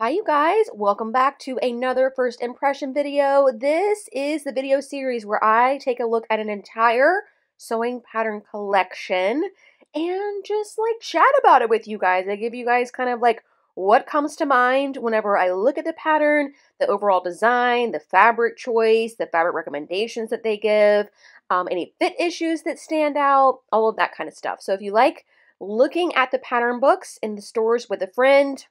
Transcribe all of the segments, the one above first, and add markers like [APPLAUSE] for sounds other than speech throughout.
Hi you guys, welcome back to another first impression video. This is the video series where I take a look at an entire sewing pattern collection and just like chat about it with you guys. I give you guys kind of like what comes to mind whenever I look at the pattern, the overall design, the fabric choice, the fabric recommendations that they give, um, any fit issues that stand out, all of that kind of stuff. So if you like looking at the pattern books in the stores with a friend,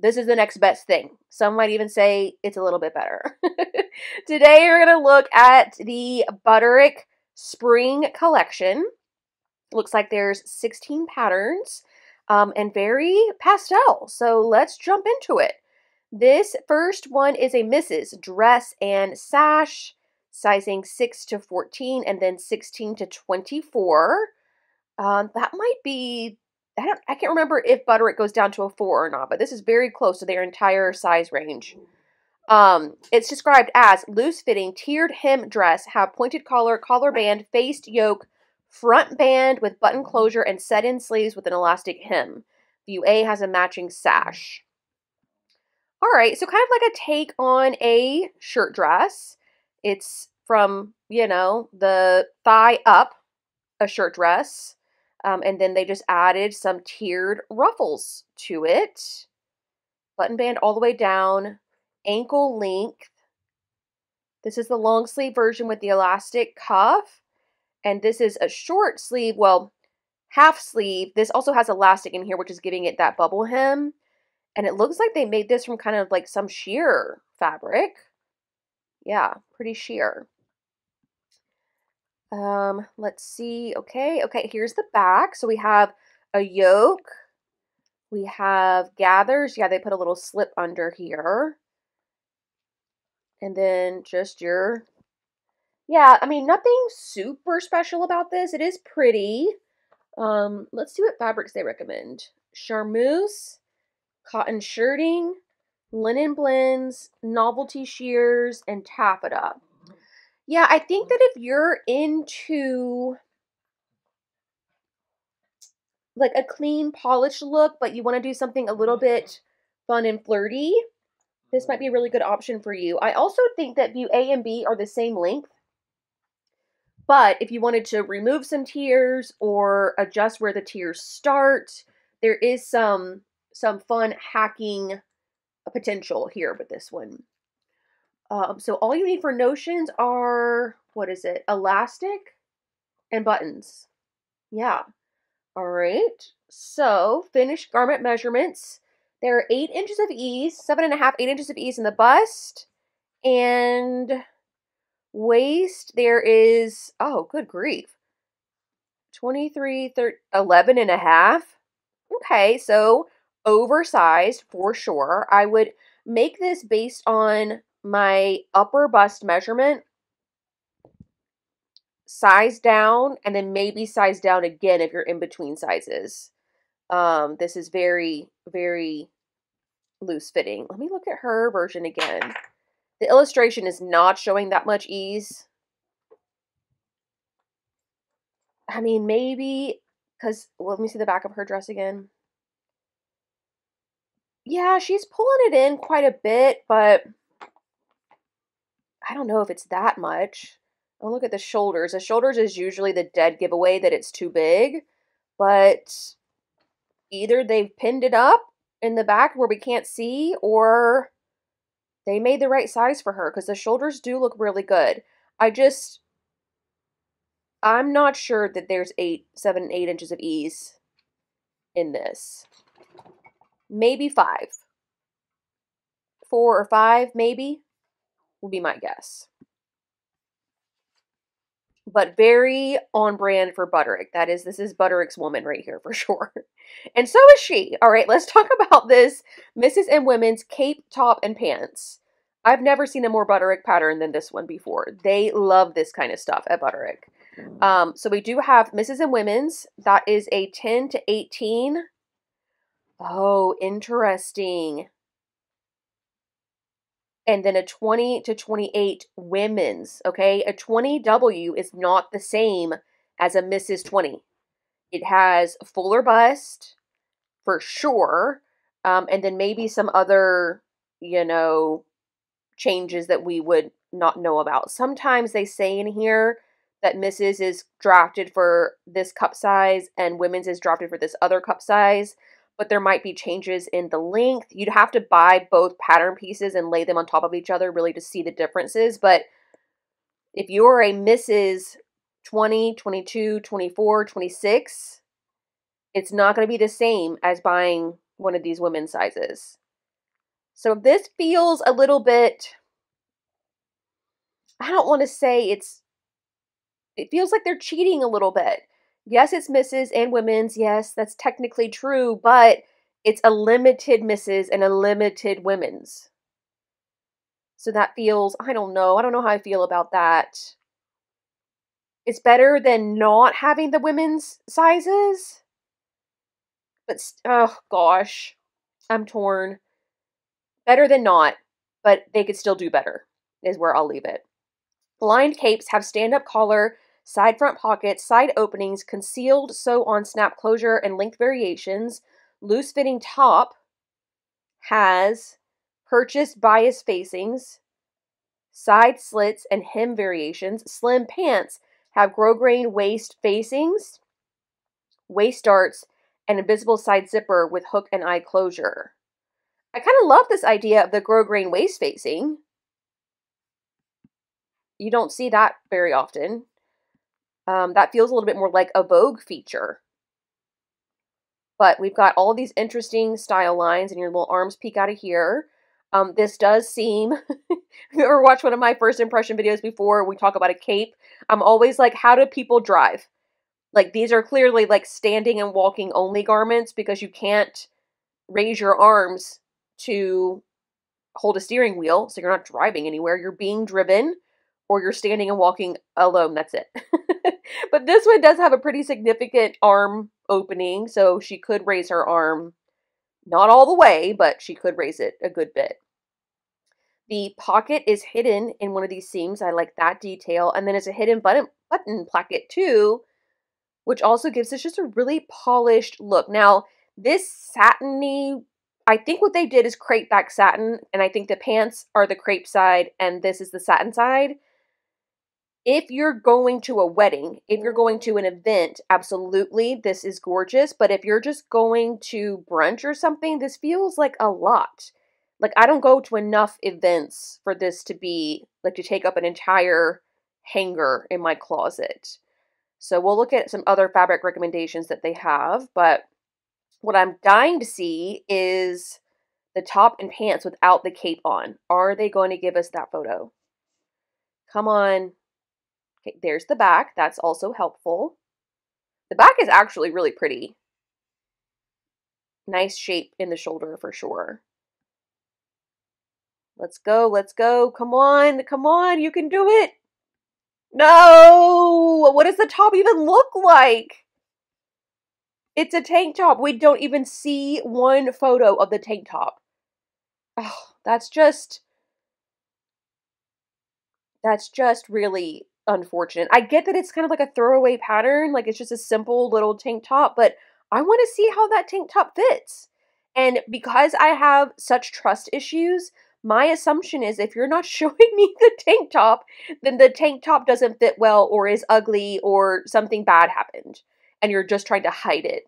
this is the next best thing. Some might even say it's a little bit better. [LAUGHS] Today we're going to look at the Butterick Spring Collection. Looks like there's 16 patterns um, and very pastel. So let's jump into it. This first one is a Misses Dress and Sash, sizing 6 to 14 and then 16 to 24. Um, that might be I don't I can't remember if Butterick goes down to a four or not, but this is very close to their entire size range. Um, it's described as loose fitting tiered hem dress, have pointed collar, collar band, faced yoke, front band with button closure, and set in sleeves with an elastic hem. View A has a matching sash. All right, so kind of like a take on a shirt dress. It's from, you know, the thigh up, a shirt dress. Um, and then they just added some tiered ruffles to it. Button band all the way down, ankle length. This is the long sleeve version with the elastic cuff. And this is a short sleeve, well, half sleeve. This also has elastic in here, which is giving it that bubble hem. And it looks like they made this from kind of like some sheer fabric. Yeah, pretty sheer. Um, let's see. Okay, okay, here's the back. So we have a yoke. We have gathers. Yeah, they put a little slip under here. And then just your, yeah, I mean, nothing super special about this. It is pretty. Um, let's see what fabrics they recommend. Charmeuse, cotton shirting, linen blends, novelty shears, and taffeta. Yeah, I think that if you're into like a clean, polished look, but you want to do something a little mm-hmm. bit fun and flirty, this might be a mm-hmm. really good option for you. I also think that view A and B are the same length. But if you wanted to remove some tiers or adjust where the tiers start, there is some some fun hacking potential here with this one. Um, so all you need for notions are, what is it, elastic and buttons. Yeah. All right. So finished garment measurements. There are eight inches of ease, seven and a half, eight inches of ease in the bust. And waist, there is, oh, good grief. 23, 13, 11 and a half. Okay, so oversized for sure. I would make this based on my upper bust measurement, size down, and then maybe size down again if you're in between sizes. Um, this is very, very loose fitting. Let me look at her version again. The illustration is not showing that much ease. I mean, maybe because well, let me see the back of her dress again. Yeah, she's pulling it in quite a bit, but I don't know if it's that much. Oh, look at the shoulders. The shoulders is usually the dead giveaway that it's too big, but either they've pinned it up in the back where we can't see, or they made the right size for her because the shoulders do look really good. I just, I'm not sure that there's eight, seven, eight inches of ease in this. Maybe five. Four or five, maybe will be my guess. But very on brand for Butterick. That is, this is Butterick's woman right here for [LAUGHS] sure. And so is she. All right, let's talk about this Misses and Women's cape, top, and pants. I've never seen a more Butterick pattern than this one before. They love this kind of stuff at Butterick. Um, so we do have Misses and Women's. That is a 10 to 18. Oh, interesting and then a 20 to 28 women's, okay? A 20W is not the same as a Misses 20. It has fuller bust for sure. Um, and then maybe some other, you know, changes that we would not know about. Sometimes they say in here that Misses is drafted for this cup size and Women's is drafted for this other cup size, but there might be changes in the length. You'd have to buy both pattern pieces and lay them on top of each other really to see the differences. But if you're a Misses 20, 22, 24, 26, it's not going to be the same as buying one of these women's sizes. So this feels a little bit I don't want to say it's it feels like they're cheating a little bit. Yes, it's Misses and women's. Yes, that's technically true, but it's a limited Misses and a limited women's. So that feels, I don't know. I don't know how I feel about that. It's better than not having the women's sizes. But, oh gosh, I'm torn. Better than not, but they could still do better, is where I'll leave it. Lined capes have stand up collar, side front pockets, side openings, concealed sew on snap closure and length variations. Loose fitting top has purchased bias facings, side slits, and hem variations. Slim pants have grosgrain waist facings, waist darts, and invisible side zipper with hook and eye closure. I kind of love this idea of the grosgrain waist facing you don't see that very often. Um, that feels a little bit more like a Vogue feature. But we've got all these interesting style lines, and your little arms peek out of here. Um, this does seem, [LAUGHS] if you ever watched one of my first impression videos before, we talk about a cape. I'm always like, how do people drive? Like, these are clearly like standing and walking only garments because you can't raise your arms to hold a steering wheel, so you're not driving anywhere. You're being driven or you're standing and walking alone. That's it. [LAUGHS] but this one does have a pretty significant arm opening, so she could raise her arm. Not all the way, but she could raise it a good bit. The pocket is hidden in one of these seams. I like that detail. And then it's a hidden button, button placket too, which also gives us just a really polished look. Now, this satiny, I think what they did is crepe back satin, and I think the pants are the crepe side, and this is the satin side if you're going to a wedding, if you're going to an event, absolutely, this is gorgeous. But if you're just going to brunch or something, this feels like a lot. Like, I don't go to enough events for this to be, like, to take up an entire hanger in my closet. So we'll look at some other fabric recommendations that they have. But what I'm dying to see is the top and pants without the cape on. Are they going to give us that photo? Come on. Okay, there's the back. That's also helpful. The back is actually really pretty. Nice shape in the shoulder for sure. Let's go, let's go. Come on, come on, you can do it. No! What does the top even look like? It's a tank top. We don't even see one photo of the tank top. Oh, that's just that's just really unfortunate. I get that it's kind of like a throwaway pattern, like it's just a simple little tank top, but I want to see how that tank top fits. And because I have such trust issues, my assumption is if you're not [LAUGHS] showing me the tank top, then the tank top doesn't fit well or is ugly or something bad happened and you're just trying to hide it.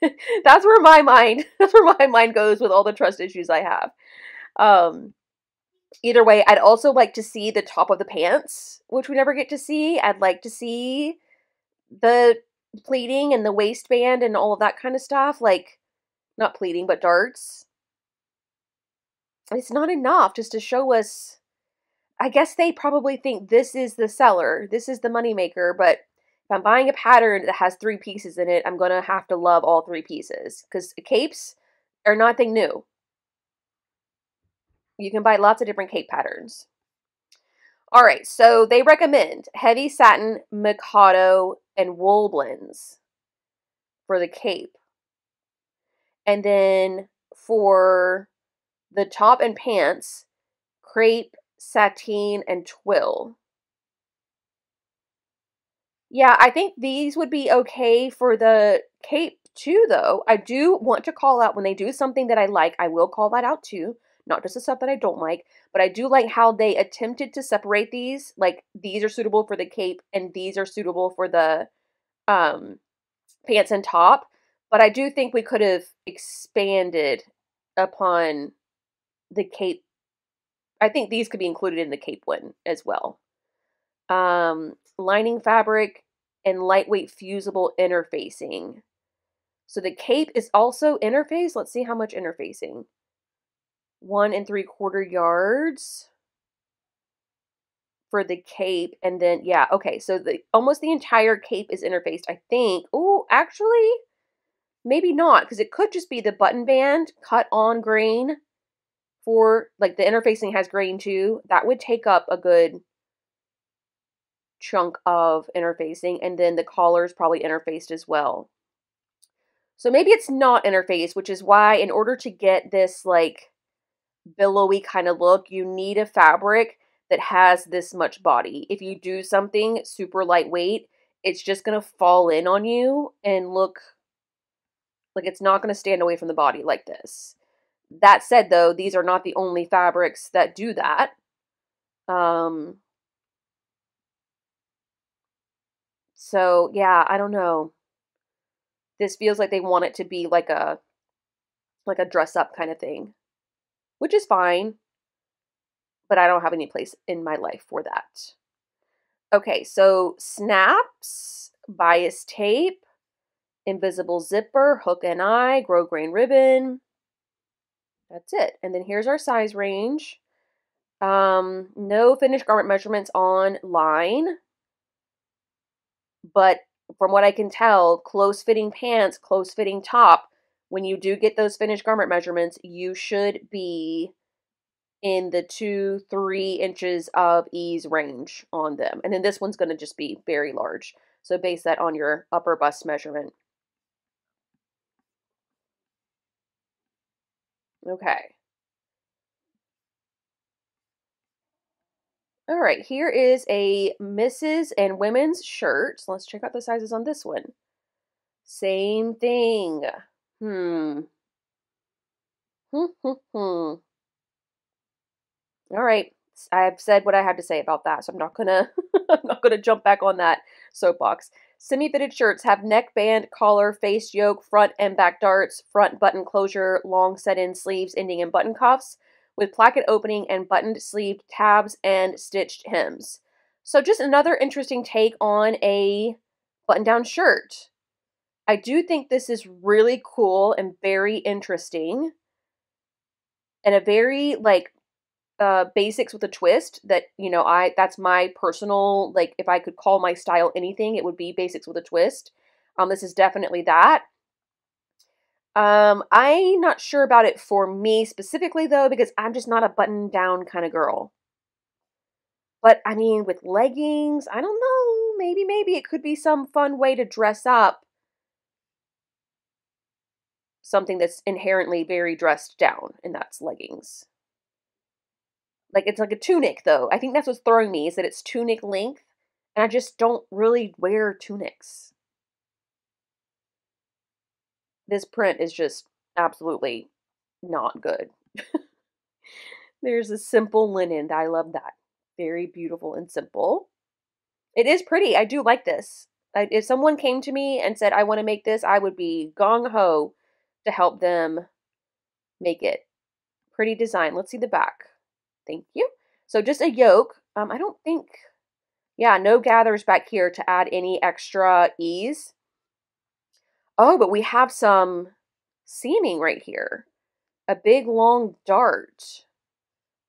[LAUGHS] that's where my mind [LAUGHS] that's where my mind goes with all the trust issues I have. Um either way, I'd also like to see the top of the pants, which we never get to see. I'd like to see the pleating and the waistband and all of that kind of stuff. Like, not pleating, but darts. It's not enough just to show us. I guess they probably think this is the seller, this is the moneymaker, but if I'm buying a pattern that has three pieces in it, I'm going to have to love all three pieces because capes are nothing new. You can buy lots of different cape patterns. All right, so they recommend heavy satin, Mikado, and wool blends for the cape. And then for the top and pants, crepe, sateen, and twill. Yeah, I think these would be okay for the cape too, though, I do want to call out when they do something that I like, I will call that out too. Not just the stuff that I don't like, but I do like how they attempted to separate these. Like these are suitable for the cape and these are suitable for the um pants and top. But I do think we could have expanded upon the cape. I think these could be included in the cape one as well. Um, lining fabric and lightweight fusible interfacing. So the cape is also interface. Let's see how much interfacing. One and three quarter yards for the cape. And then, yeah, okay. So the almost the entire cape is interfaced, I think. Oh, actually, maybe not, because it could just be the button band cut on grain for, like, the interfacing has grain too. That would take up a good chunk of interfacing, and then the collar is probably interfaced as well. So maybe it's not interfaced, which is why in order to get this like billowy kind of look, you need a fabric that has this much body. If you do something super lightweight, it's just going to fall in on you and look like it's not going to stand away from the body like this. That said, though, these are not the only fabrics that do that. Um, So, yeah, I don't know. This feels like they want it to be like a like a dress up kind of thing, which is fine, but I don't have any place in my life for that. Okay, so snaps, bias tape, invisible zipper, hook and eye, grosgrain ribbon. That's it. And then here's our size range. Um, no finished garment measurements online but from what I can tell, close fitting pants, close fitting top, when you do get those finished garment measurements, you should be in the two, three inches of ease range on them. And then this one's going to just be very large. So base that on your upper bust measurement. Okay. All right, here is a Misses and women's shirt. So let's check out the sizes on this one. Same thing. Hmm. Hmm, hmm, hmm. All right. I've said what I had to say about that, so I'm not gonna [LAUGHS] I'm not gonna jump back on that soapbox. Semi-fitted shirts have neckband, collar, face yoke, front and back darts, front button closure, long set-in sleeves ending in button cuffs with placket opening and buttoned sleeved tabs and stitched hems. So just another interesting take on a button-down shirt. I do think this is really cool and very interesting. And a very like uh basics with a twist that, you know, I that's my personal like if I could call my style anything, it would be basics with a twist. Um this is definitely that. Um, I'm not sure about it for me specifically though, because I'm just not a button down kind of girl. But I mean, with leggings, I don't know. Maybe, maybe it could be some fun way to dress up something that's inherently very dressed down, and that's leggings. Like it's like a tunic though. I think that's what's throwing me is that it's tunic length, and I just don't really wear tunics this print is just absolutely not good. [LAUGHS] There's a simple linen. I love that. Very beautiful and simple. It is pretty. I do like this. If someone came to me and said, I want to make this, I would be gong ho to help them make it. Pretty design. Let's see the back. Thank you. So just a yoke. Um, I don't think, yeah, no gathers back here to add any extra ease. Oh, but we have some seaming right here. A big long dart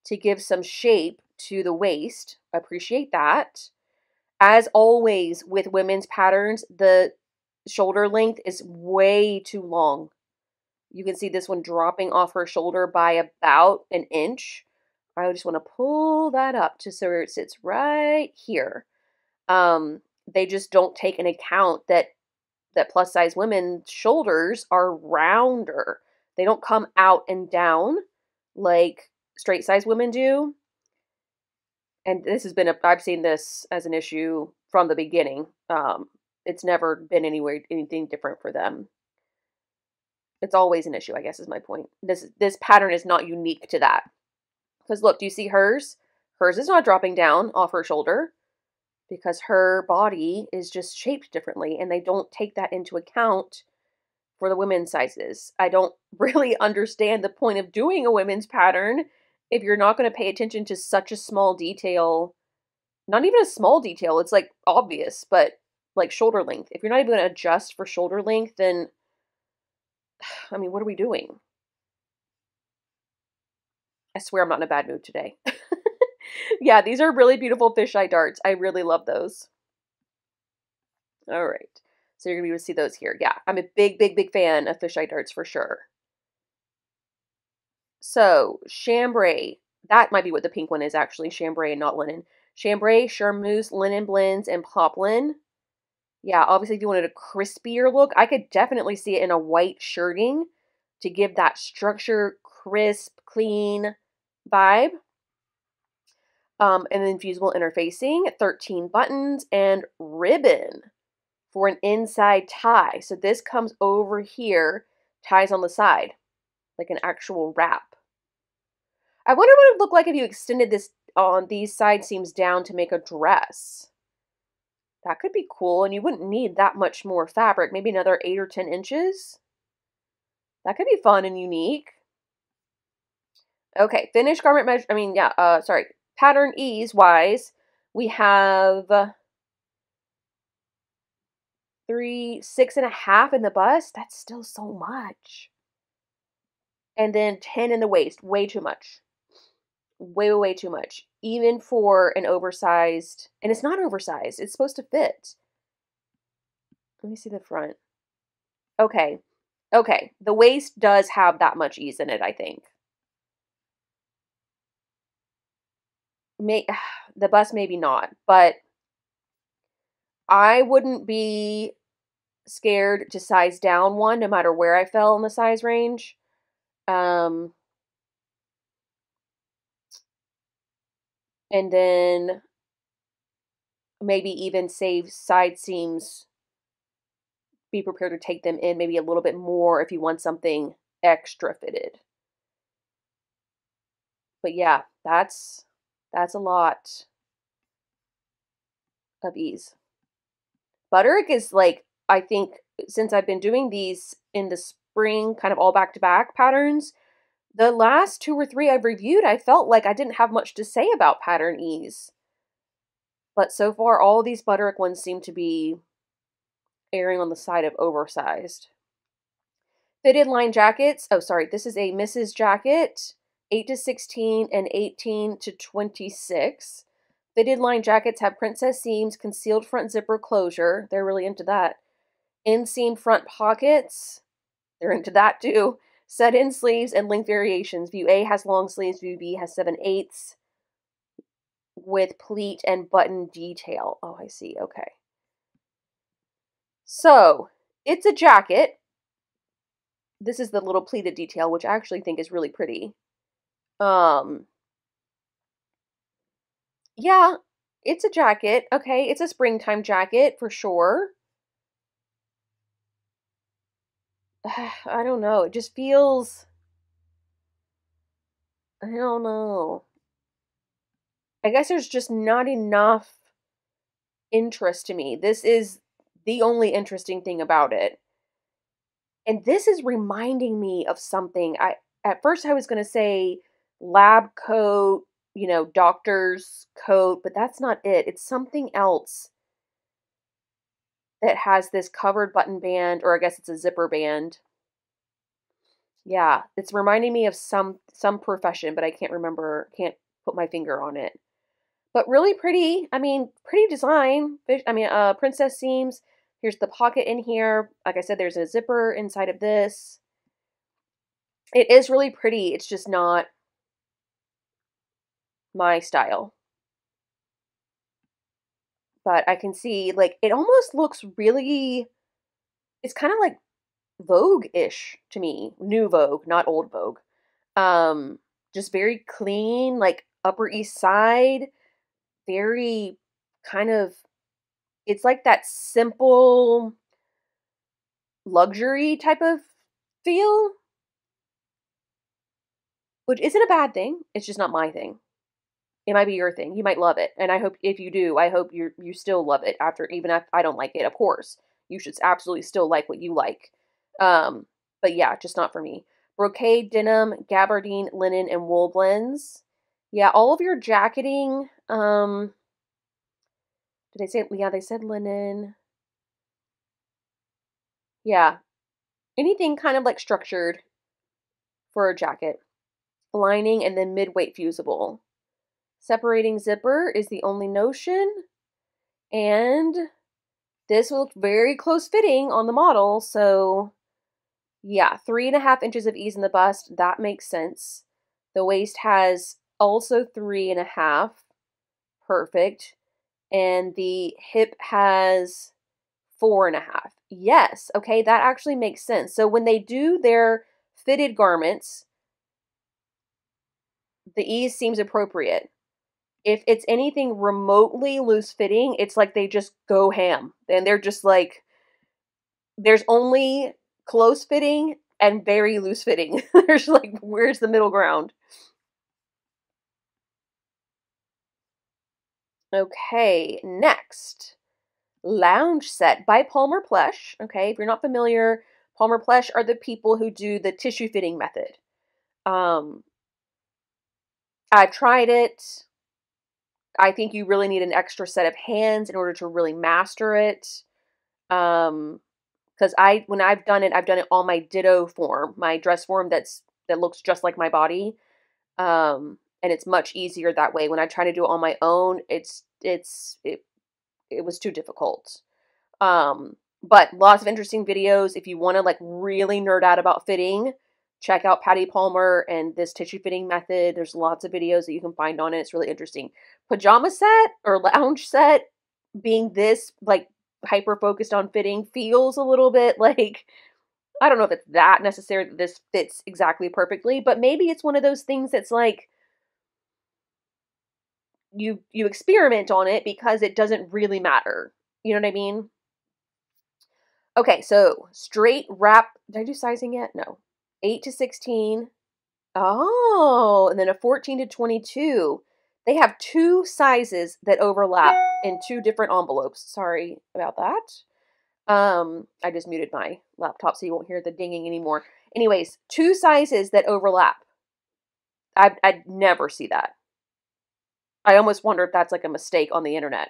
to give some shape to the waist. Appreciate that. As always with women's patterns, the shoulder length is way too long. You can see this one dropping off her shoulder by about an inch. I just want to pull that up to so it sits right here. Um, they just don't take an account that that plus size women's shoulders are rounder. They don't come out and down like straight size women do. And this has been a I've seen this as an issue from the beginning. Um, it's never been anywhere anything different for them. It's always an issue, I guess is my point. This this pattern is not unique to that. Because look, do you see hers? Hers is not dropping down off her shoulder because her body is just shaped differently and they don't take that into account for the women's sizes. I don't [LAUGHS] really understand the point of doing a women's pattern if you're not going to pay attention to such a small detail. Not even a small detail, it's like obvious, but like shoulder length. If you're not even going to adjust for shoulder length, then [SIGHS] I mean, what are we doing? I swear I'm not in a bad mood today. [LAUGHS] yeah, these are really beautiful fisheye darts. I really love those. All right. So you're going to be able to see those here. Yeah, I'm a big, big, big fan of fisheye darts for sure. So, chambray. That might be what the pink one is actually, chambray and not linen. Chambray, charmeuse, linen blends, and poplin. Yeah, obviously if you wanted a crispier look, I could definitely see it in a white shirting to give that structure, crisp, clean vibe. Um, and then fusible interfacing, 13 buttons, and ribbon for an inside tie. So this comes over here, ties on the side, like an actual wrap. I wonder what it would look like if you extended this on these side seams down to make a dress. That could be cool, and you wouldn't need that much more fabric, maybe another 8 or 10 inches. That could be fun and unique. Okay, finished garment measure, I mean, yeah, uh, sorry, pattern ease wise, we have three, six and a half in the bust. That's still so much. And then 10 in the waist, way too much. Way, way too much even for an oversized, and it's not oversized, it's supposed to fit. Let me see the front. Okay. Okay. The waist does have that much ease in it, I think. May [SIGHS] the bust maybe not, but I wouldn't be scared to size down one no matter where I fell in the size range. Um and then maybe even save side seams be prepared to take them in maybe a little bit more if you want something extra fitted. But yeah that's that's a lot of ease. Butterick is like i think since i've been doing these in the spring kind of all back to back patterns the last two or three I've reviewed, I felt like I didn't have much to say about pattern ease. But so far, all these Butterick ones seem to be erring on the side of oversized. Fitted line jackets. Oh, sorry. This is a Misses jacket, 8 to 16 and 18 to 26. Fitted line jackets have princess seams, concealed front zipper closure. They're really into that. Inseam front pockets. They're into that too. Set in sleeves and length variations. View A has long sleeves, view B has 7 eighths with pleat and button detail. Oh, I see. Okay. So, it's a jacket. This is the little pleated detail, which I actually think is really pretty. Um, yeah, it's a jacket. Okay, it's a springtime jacket for sure. [SIGHS] I don't know. It just feels. I don't know. I guess there's just not enough interest to me. This is the only interesting thing about it. And this is reminding me of something. I at first I was going to say lab coat, you know, doctor's coat, but that's not it. It's something else that has this covered button band, or I guess it's a zipper band. Yeah, it's reminding me of some some profession, but I can't remember, can't put my finger on it. But really pretty. I mean, pretty design. I mean, uh, princess seams. Here's the pocket in here. Like I said, there's a zipper inside of this. It is really pretty. It's just not my style but I can see like it almost looks really it's kind of like Vogue-ish to me. New Vogue, not old Vogue. Um just very clean, like Upper East Side, very kind of it's like that simple luxury type of feel which isn't a bad thing. It's just not my thing. It might be your thing. You might love it, and I hope if you do, I hope you you still love it after even if I don't like it. Of course, you should absolutely still like what you like. Um, but yeah, just not for me. Brocade, denim, gabardine, linen, and wool blends. Yeah, all of your jacketing. Um, did they say? Yeah, they said linen. Yeah, anything kind of like structured for a jacket lining, and then mid-weight fusible. Separating zipper is the only notion. And this will look very close fitting on the model. So yeah, three and a half inches of ease in the bust. That makes sense. The waist has also three and a half. Perfect. And the hip has four and a half. Yes, okay, that actually makes sense. So when they do their fitted garments, the ease seems appropriate. If it's anything remotely loose fitting, it's like they just go ham. And they're just like, there's only close fitting and very loose fitting. [LAUGHS] there's like, where's the middle ground? Okay, next. Lounge set by Palmer Pletsch. Okay, if you're not familiar, Palmer Pletsch are the people who do the tissue fitting method. Um, I've tried it. I think you really need an extra set of hands in order to really master it. Um, because I when I've done it, I've done it on my ditto form, my dress form that's that looks just like my body. Um, and it's much easier that way. When I try to do it on my own, it's it's it it was too difficult. Um, but lots of interesting videos if you want to like really nerd out about fitting check out Pati Palmer and this tissue fitting method. There's lots of videos that you can find on it. It's really interesting. Pajama set or lounge set being this like hyper focused on fitting feels a little bit [LAUGHS] like I don't know if it's that necessary that this fits exactly perfectly, but maybe it's one of those things that's like you you experiment on it because it doesn't really matter. You know what I mean? Okay, so straight wrap. Did I do sizing yet? No. 8 to 16. Oh, and then a 14 to 22. They have two sizes that overlap in two different envelopes. Sorry about that. Um, I just muted my laptop so you won't hear the dinging anymore. Anyways, two sizes that overlap. I I'd never see that. I almost wonder if that's like a mistake on the internet.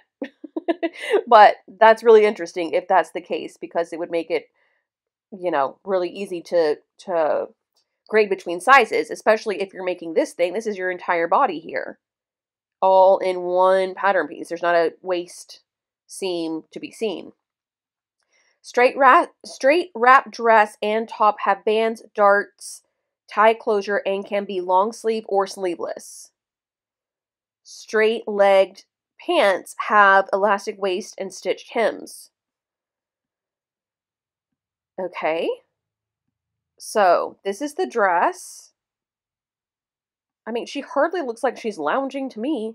[LAUGHS] but that's really interesting if that's the case because it would make it you know, really easy to to grade between sizes, especially if you're making this thing. This is your entire body here, all in one pattern piece. There's not a waist seam to be seen. Straight wrap, straight wrap dress and top have bands, darts, tie closure, and can be long sleeve or sleeveless. Straight legged pants have elastic waist and stitched hems. Okay. So, this is the dress. I mean, she hardly looks like she's lounging to me.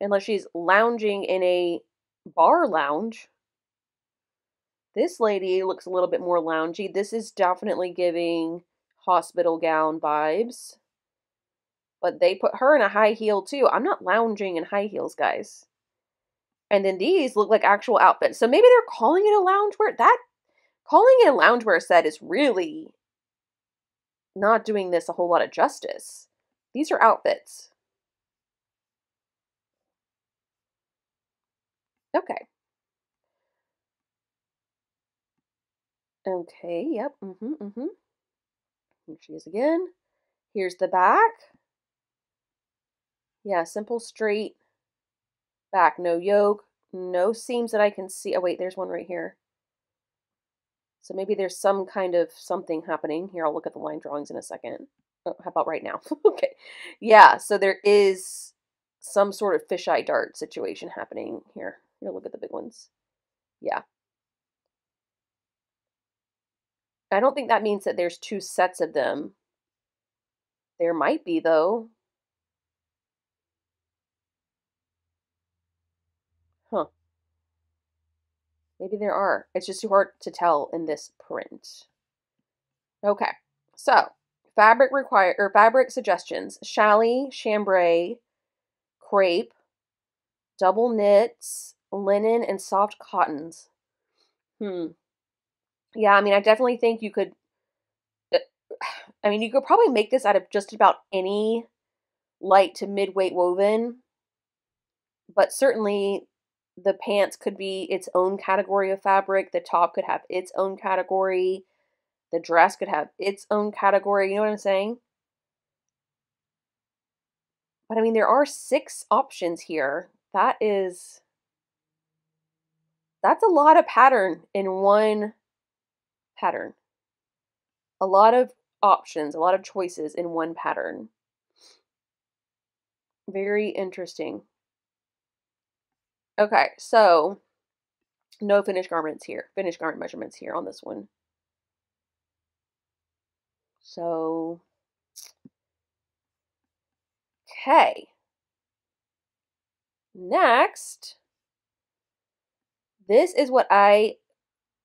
Unless she's lounging in a bar lounge. This lady looks a little bit more loungy. This is definitely giving hospital gown vibes. But they put her in a high heel too. I'm not lounging in high heels, guys. And then these look like actual outfits. So maybe they're calling it a loungewear. That calling it a loungewear set is really not doing this a whole lot of justice. These are outfits. Okay. Okay, yep, mm-hmm, mm-hmm. Here she is again. Here's the back. Yeah, simple, straight back, no yoke, no seams that I can see. Oh, wait, there's one right here. So maybe there's some kind of something happening. Here, I'll look at the line drawings in a second. Oh, how about right now? [LAUGHS] okay. Yeah, so there is some sort of fisheye dart situation happening here. Here, look at the big ones. Yeah. I don't think that means that there's two sets of them. There might be, though. Maybe there are. It's just too hard to tell in this print. Okay, so fabric require or fabric suggestions: challis, chambray, crepe, double knits, linen, and soft cottons. Hmm. Yeah, I mean, I definitely think you could. Uh, [SIGHS] I mean, you could probably make this out of just about any light to mid-weight woven, but certainly the pants could be its own category of fabric. The top could have its own category. The dress could have its own category. You know what I'm saying? But I mean, there are six options here. That is, that's a lot of pattern in one pattern. A lot of options, a lot of choices in one pattern. Very interesting. Okay, so no finished garments here, finished garment measurements here on this one. So, okay. Next, this is what I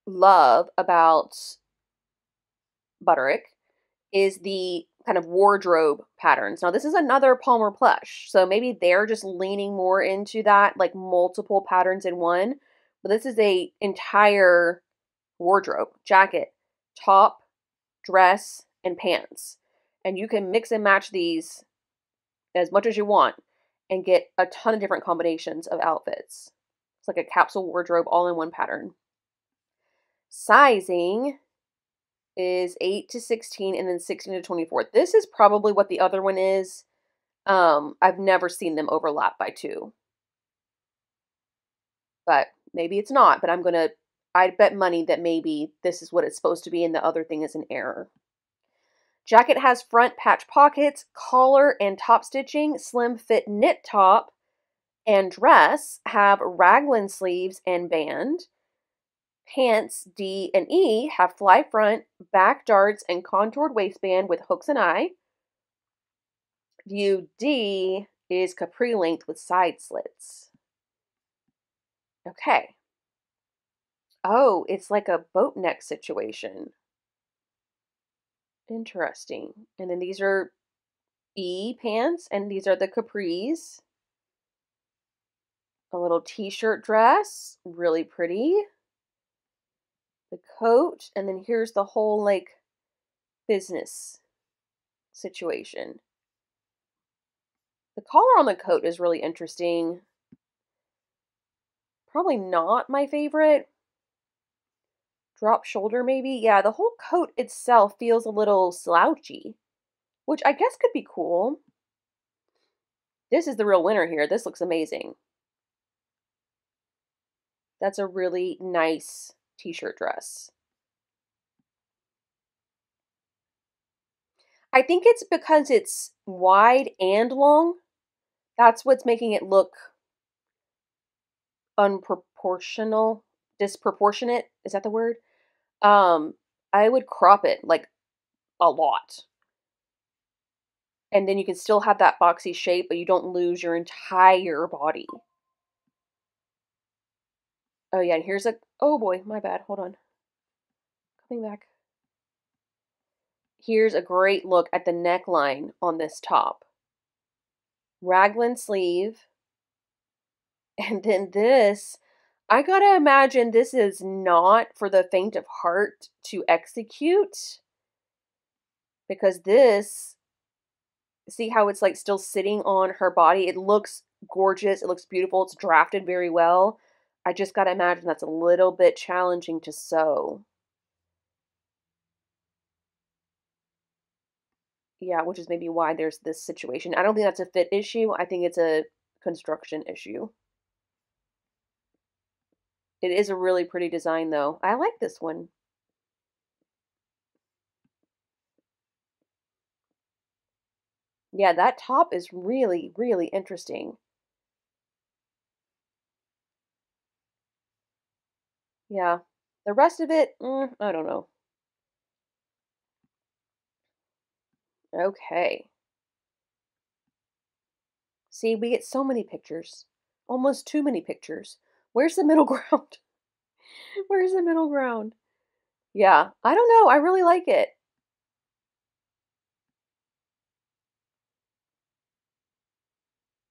love about Butterick is the kind of wardrobe patterns. Now, this is another Palmer Pletsch, so maybe they're just leaning more into that, like multiple patterns in one. But this is a entire wardrobe, jacket, top, dress, and pants. And you can mix and match these as much as you want and get a ton of different combinations of outfits. It's like a capsule wardrobe all in one pattern. Sizing is 8 to 16 and then 16 to 24. This is probably what the other one is. Um, I've never seen them overlap by two. But maybe it's not, but I'm going to I'd bet money that maybe this is what it's supposed to be and the other thing is an error. Jacket has front patch pockets, collar and top stitching, slim fit knit top, and dress have raglan sleeves and band. Pants D and E have fly front, back darts, and contoured waistband with hooks and eye. View D is capri length with side slits. Okay. Oh, it's like a boat neck situation. Interesting. And then these are E pants, and these are the capris. A little t-shirt dress, really pretty the coat, and then here's the whole like business situation. The collar on the coat is really interesting. Probably not my favorite. Drop shoulder, maybe? Yeah, the whole coat itself feels a little slouchy, which I guess could be cool. This is the real winner here. This looks amazing. That's a really nice t-shirt dress. I think it's because it's wide and long. That's what's making it look unproportional, disproportionate. Is that the word? Um, I would crop it like a lot. And then you can still have that boxy shape, but you don't lose your entire body. Oh yeah, and here's a, oh boy, my bad, hold on. Coming back. Here's a great look at the neckline on this top. Raglan sleeve. [LAUGHS] And then this, I gotta imagine this is not for the faint of heart to execute. Because this, see how it's like still sitting on her body? It looks gorgeous. It looks beautiful. It's drafted very well. I just got to imagine that's a little bit challenging to sew. Yeah, which is maybe why there's this situation. I don't think that's a fit issue. I think it's a construction issue. It is a really pretty design, though. I like this one. Yeah, that top is really, really interesting. yeah. The rest of it, mm, I don't know. Okay. See, we get so many pictures. Almost too many pictures. Where's the middle [LAUGHS] ground? Where's the middle ground? Yeah, I don't know. I really like it.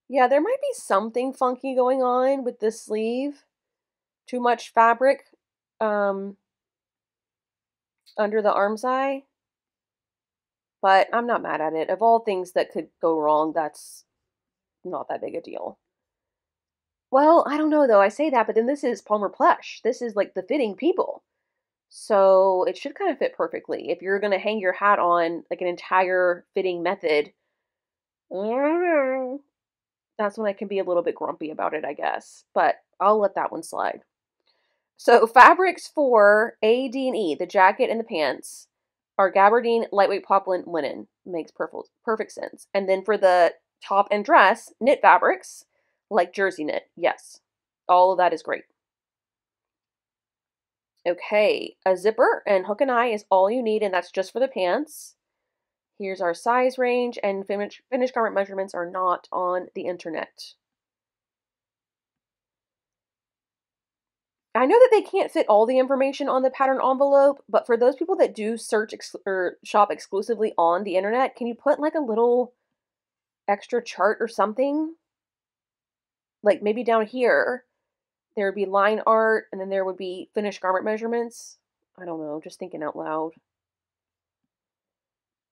Yeah, there might be something funky going on with this sleeve. Too much fabric um, under the arm's eye. But I'm not mad at it. Of all things that could go wrong, that's not that big a deal. Well, I don't know though. I say that, but then this is Palmer Pletsch. This is like the fitting people. So it should kind of fit perfectly. If you're going to hang your hat on like an entire fitting method, that's when I can be a little bit grumpy about it, I guess. But I'll let that one slide. So fabrics for A, D, and E, the jacket and the pants, are gabardine, lightweight poplin, linen. Makes perfect perfect sense. And then for the top and dress, knit fabrics, like jersey knit. Yes, all of that is great. Okay, a zipper and hook and eye is all you need, and that's just for the pants. Here's our size range, and finish, finished garment measurements are not on the internet. I know that they can't fit all the information on the pattern envelope, but for those people that do search ex- or shop exclusively on the internet, can you put like a little extra chart or something? Like maybe down here, there would be line art and then there would be finished garment measurements. I don't know, just thinking out loud.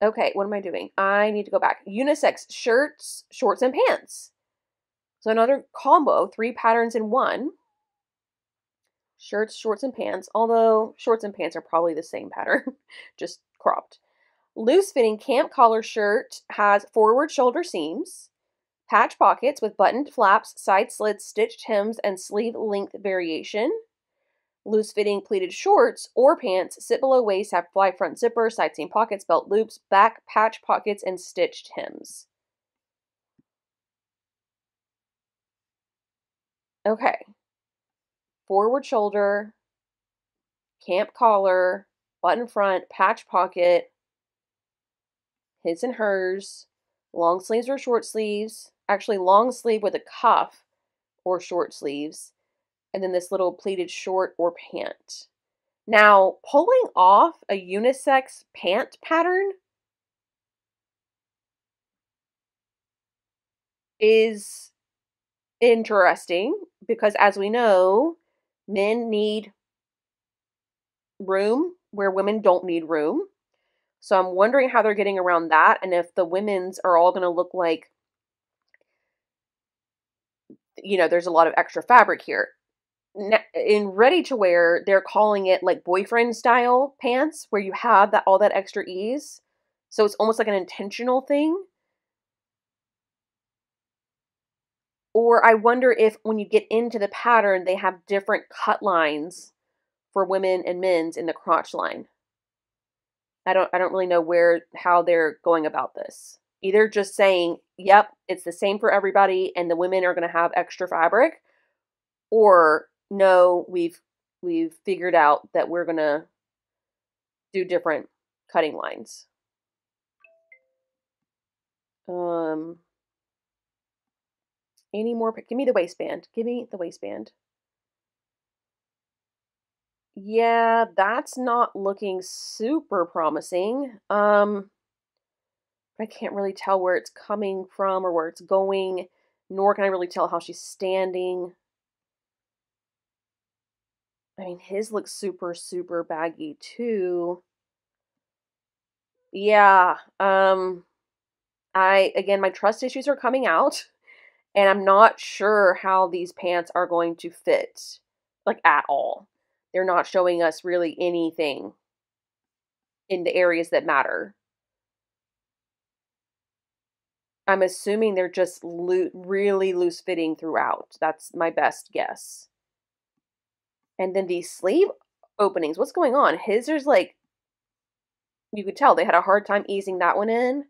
Okay, what am I doing? I need to go back. Unisex shirts, shorts, and pants. So another combo, three patterns in one shirts, shorts, and pants, although shorts and pants are probably the same pattern, [LAUGHS] just cropped. Loose fitting camp collar shirt has forward shoulder seams, patch pockets with buttoned flaps, side slits, stitched hems, and sleeve length variation. Loose fitting pleated shorts or pants sit below waist, have fly front zipper, side seam pockets, belt loops, back patch pockets, and stitched hems. Okay, forward shoulder, camp collar, button front, patch pocket, his and hers, long sleeves or short sleeves, actually long sleeve with a cuff or short sleeves, and then this little pleated short or pant. Now, pulling off a unisex pant pattern is interesting because as we know, men need room where women don't need room. So I'm wondering how they're getting around that and if the women's are all going to look like you know, there's a lot of extra fabric here. In ready to wear, they're calling it like boyfriend style pants where you have that all that extra ease. So it's almost like an intentional thing. Or I wonder if when you get into the pattern, they have different cut lines for women and men's in the crotch line. I don't I don't really know where how they're going about this. Either just saying, "Yep, it's the same for everybody and the women are going to have extra fabric," or no, we've we've figured out that we're going to do different cutting lines. Um any more? Give me the waistband. Give me the waistband. Yeah, that's not looking super promising. Um, I can't really tell where it's coming from or where it's going, nor can I really tell how she's standing. I mean, his looks super, super baggy too. Yeah, um, I, again, my trust issues are coming out and I'm not sure how these pants are going to fit, like at all. They're not showing us really anything in the areas that matter. I'm assuming they're just lo- really loose fitting throughout. That's my best guess. And then these sleeve openings, what's going on? His there's like, you could tell they had a hard time easing that one in.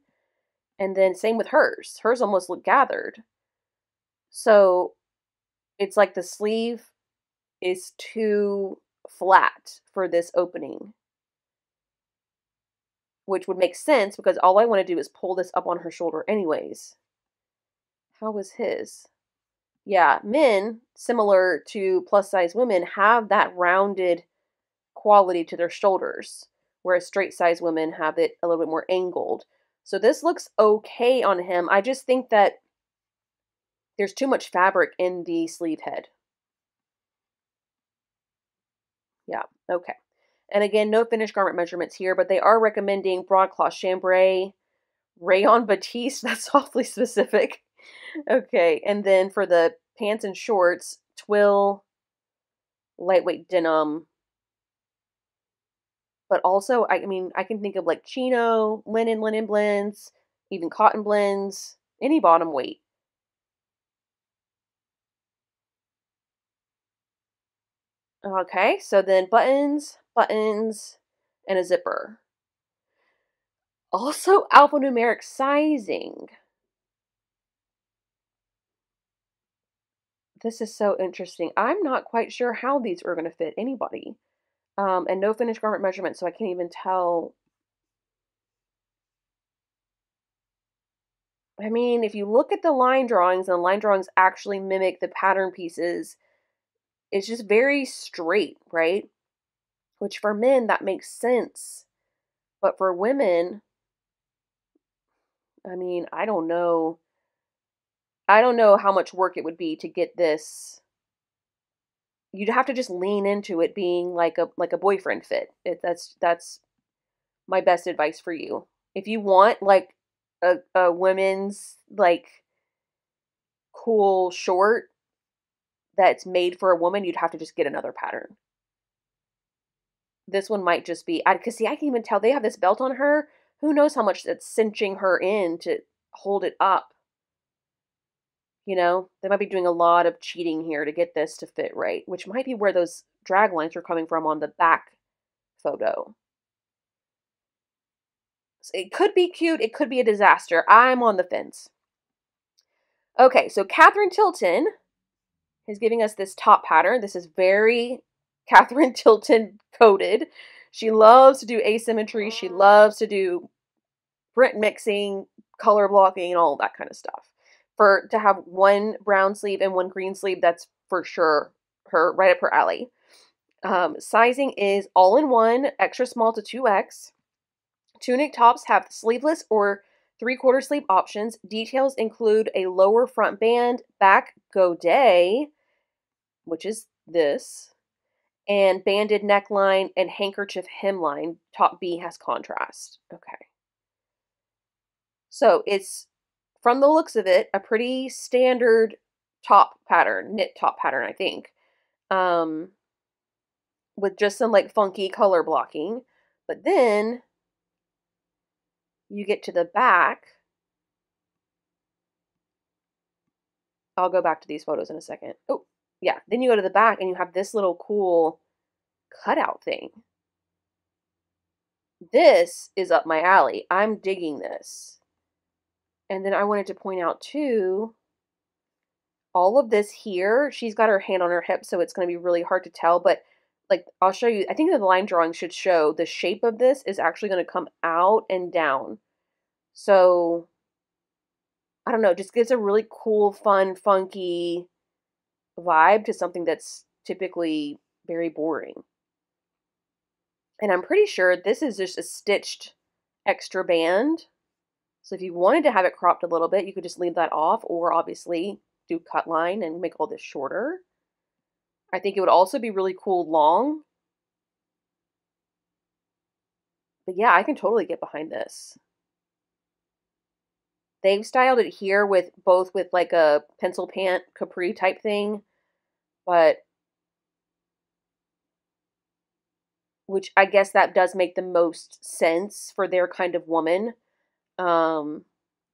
And then same with hers. Hers almost looked gathered. So it's like the sleeve is too flat for this opening. Which would make sense because all I want to do is pull this up on her shoulder anyways. How was his? Yeah, men, similar to plus size women, have that rounded quality to their shoulders, whereas straight size women have it a little bit more angled. So this looks okay on him. I just think that there's too much fabric in the sleeve head. Yeah, okay. And again, no finished garment measurements here, but they are recommending broadcloth chambray, rayon [LAUGHS] batiste. That's [LAUGHS] awfully specific. Okay, and then for the pants and shorts, twill, lightweight denim. But also, I mean, I can think of like chino, linen, linen blends, even cotton blends, any bottom weight. Okay, so then buttons, buttons, and a zipper. Also alphanumeric sizing. This is so interesting. I'm not quite sure how these are going to fit anybody. Um, and no finished garment measurement, so I can't even tell. I mean, if you look at the line drawings, and the line drawings actually mimic the pattern pieces, it's just very straight, right? Which for men, that makes sense. But for women, I mean, I don't know. I don't know how much work it would be to get this. You'd have to just lean into it being like a like a boyfriend fit. It, that's that's my best advice for you. If you want like a a women's like cool short that's made for a woman, you'd have to just get another pattern. This one might just be, I because see, I can even tell they have this belt on her. Who knows how much that's cinching her in to hold it up. You know, they might be doing a lot of cheating here to get this to fit right, which might be where those drag lines are coming from on the back photo. So it could be cute, it could be a disaster. I'm on the fence. Okay, so Katherine Tilton is giving us this top pattern. This is very [LAUGHS] Katherine Tilton coded. She loves to do asymmetry. She loves to do print mixing, color blocking, and all that kind of stuff. For to have one brown sleeve and one green sleeve, that's for sure her right up her alley. Um, sizing is all in one, extra small to 2X. Tunic tops have sleeveless or three quarter sleeve options. Details include a lower front band, back godet, which is this, and banded neckline and handkerchief hemline. Top B has contrast. Okay. So it's, from the looks of it, a pretty standard top pattern, knit top pattern, I think. Um, with just some like funky color blocking. But then you get to the back. I'll go back to these photos in a second. Oh, yeah, then you go to the back and you have this little cool cutout thing. This is up my alley. I'm digging this. And then I wanted to point out too, all of this here, she's got her hand on her hip, so it's going to be really hard to tell, but like I'll show you, I think the line drawing should show the shape of this is actually going to come out and down. So, I don't know, just gives a really cool, fun, funky vibe to something that's typically very boring. And I'm pretty sure this is just a stitched extra band. So if you wanted to have it cropped a little bit, you could just leave that off or obviously do cut line and make all this shorter. I think it would also be really cool long. But yeah, I can totally get behind this. They've styled it here with both with like a pencil pant capri type thing but which I guess that does make the most sense for their kind of woman. Um,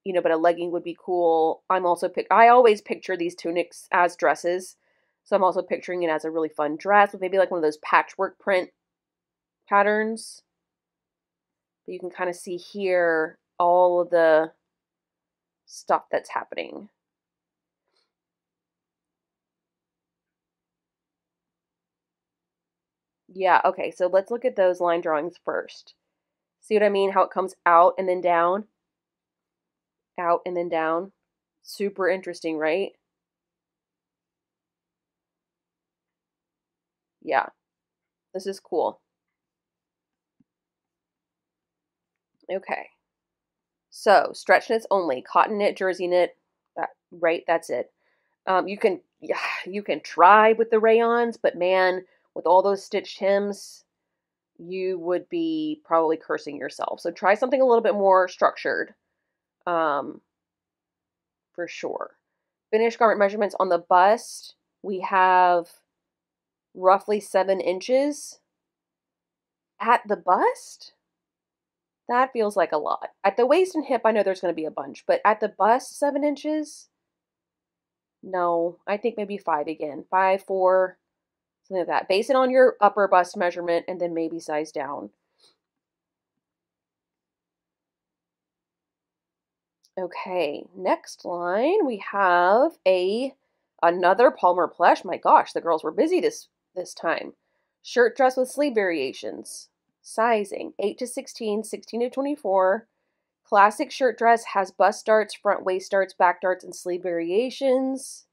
you know, but a legging would be cool. I'm also pick I always picture these tunics as dresses. So I'm also picturing it as a really fun dress with maybe like one of those patchwork print patterns. But you can kind of see here all of the stuff that's happening. Yeah, okay, so let's look at those line drawings first. See what I mean? How it comes out and then down? Out and then down. Super interesting, right? Yeah, this is cool. Okay. So, stretch knits only. Cotton knit, jersey knit, that, right, that's it. Um, you can you can try with the rayons, but man, with all those stitched hems, you would be probably cursing yourself. So try something a little bit more structured, um, for sure. Finished garment measurements on the bust, we have roughly seven inches. At the bust, that feels like a lot. At the waist and hip, I know there's going to be a bunch, but at the bust, seven inches? No, I think maybe five again. Five, four, something like that. Base it on your upper bust measurement and then maybe size down. Okay, next line we have a another Palmer Pletsch. My gosh, the girls were busy this this time. Shirt dress with sleeve variations. Sizing 8 to 16, 16 to 24. Classic shirt dress has bust darts, front waist darts, back darts, and sleeve variations.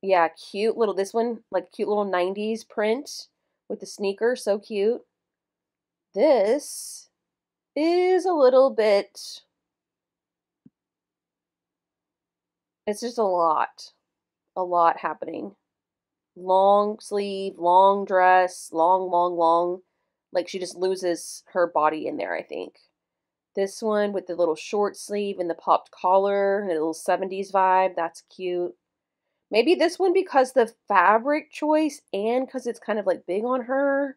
Yeah, cute little, this one, like cute little 90s print with the sneaker. So cute. This is a little bit, it's just a lot, a lot happening. Long sleeve, long dress, long, long, long like she just loses her body in there, I think. This one with the little short sleeve and the popped collar and a little 70s vibe, that's cute. Maybe this one because the fabric choice and because it's kind of like big on her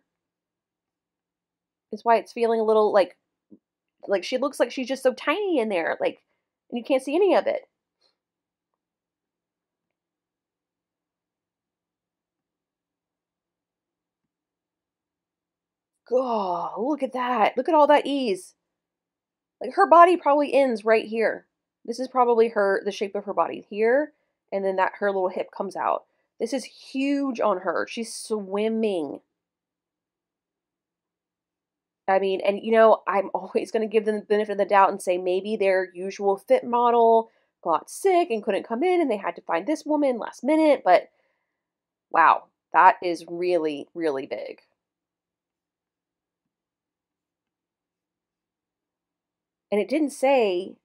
is why it's feeling a little like like she looks like she's just so tiny in there like and you can't see any of it God, look at that. Look at all that ease. Like her body probably ends right here. This is probably her, the shape of her body here. And then that her little hip comes out. This is huge on her. She's swimming. I mean, and you know, I'm [LAUGHS] always going to give them the benefit of the doubt and say maybe their usual fit model got sick and couldn't come in and they had to find this woman last minute. But wow, that is really, really big. And it didn't say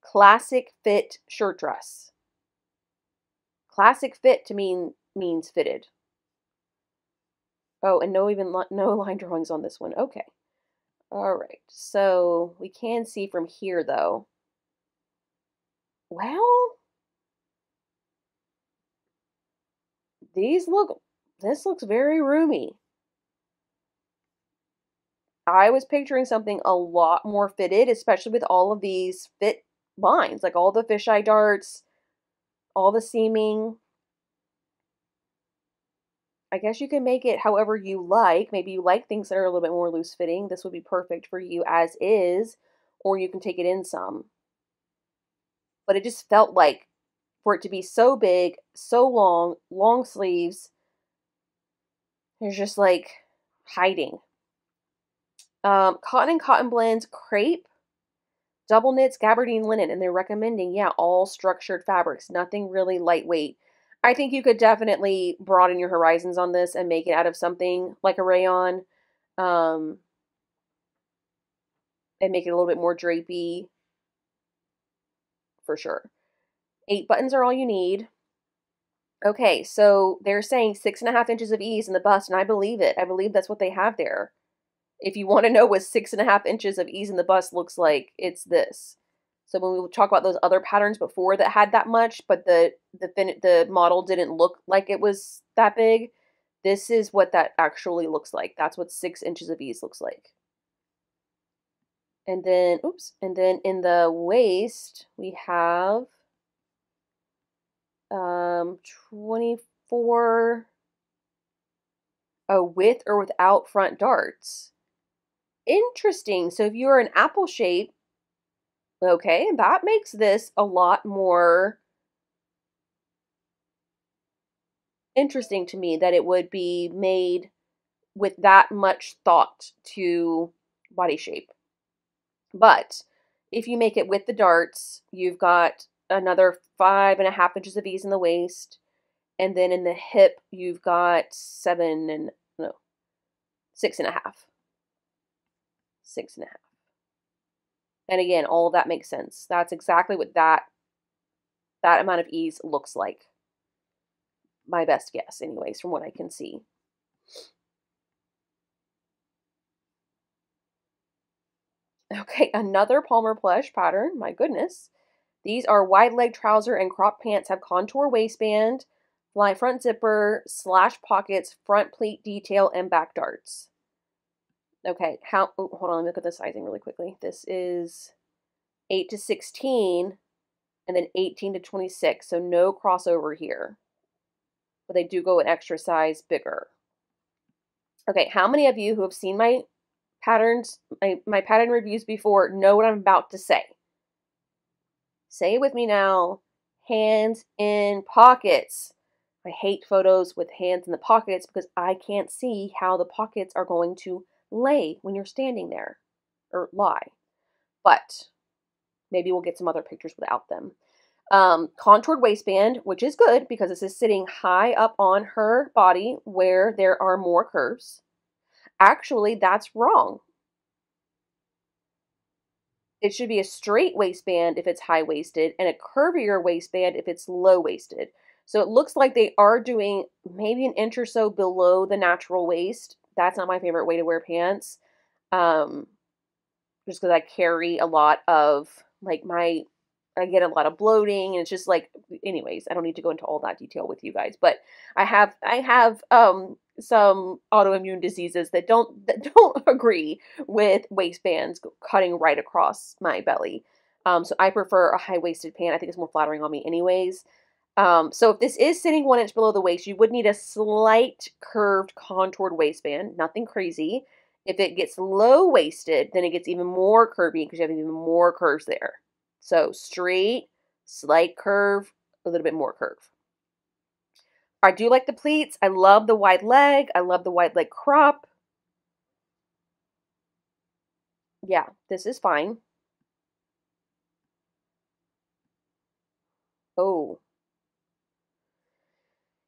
classic fit shirt dress. Classic fit to mean means fitted. Oh, and no even no [LAUGHS] line drawings on this one. Okay. All right. So we can see from here though. Well, these look this looks very roomy. I was picturing something a lot more fitted, especially with all of these fit lines, like all the fisheye darts, all the seaming. I guess you can make it however you like. Maybe you like things that are a little bit more loose fitting. This would be perfect for you as is, or you can take it in some. But it just felt like for it to be so big, so long, long sleeves, there's just like hiding. Um, cotton and cotton blends, crepe, double knits, gabardine linen, and they're recommending, yeah, all structured fabrics, nothing really lightweight. I think you could definitely broaden your horizons on this and make it out of something like a rayon um, and make it a little bit more drapey for sure. Eight buttons are all you need. Okay, so they're saying six and a half inches of ease in the bust, and I believe it. I believe that's what they have there. If you want to know what six and a half inches of ease in the bust looks like, it's this. So when we talk about those other patterns before that had that much, but the the fin- the model didn't look like it was that big, this is what that actually looks like. That's what six inches of ease looks like. And then, oops, and then in the waist, we have um, 24 a with or without front darts. Interesting. So if you are an apple shape, okay, that makes this a lot more interesting to me that it would be made with that much thought to body shape. But if you make it with the darts, you've got another five and a half inches of ease in the waist. And then in the hip, you've got seven and no, six and a half six and a half. And again, all of that makes sense. That's exactly what that that amount of ease looks like. My best guess, anyways, from what I can see. Okay, another Palmer Pletsch pattern. My goodness. These are wide leg trouser and crop pants have contour waistband, fly front zipper, slash pockets, front pleat detail, and back darts. Okay, how, oh, hold on, let me look at the sizing really quickly. This is 8 to 16 and then 18 to 26, so no crossover here. But they do go an extra size bigger. Okay, how many of you who have seen my patterns, my, my pattern reviews before know what I'm about to say? Say it with me now. Hands in pockets. I hate photos with hands in the pockets because I can't see how the pockets are going to lay when you're standing there or lie. But maybe we'll get some other pictures without them. Um, contoured waistband, which is good because this is sitting high up on her body where there are more curves. Actually, that's wrong. It should be a straight waistband if it's high waisted and a curvier waistband if it's low waisted. So it looks like they are doing maybe an inch or so below the natural waist. That's not my favorite way to wear pants. Um, just because I carry a lot of like my I get a lot of bloating and it's just like anyways, I don't need to go into all that detail with you guys, but I have I have um some autoimmune diseases that don't [LAUGHS] that don't [LAUGHS] agree with waistbands cutting right across my belly. Um so I prefer a high-waisted pant. I think it's more flattering on me anyways. Um, so if this is sitting one inch below the waist, you would need a slight curved contoured waistband, nothing crazy. If it gets low waisted, then it gets even more curvy because you have even more curves there. So straight, slight curve, a little bit more curve. I do like the pleats. I love the wide leg. I love the wide leg crop. Yeah, this is fine. Oh,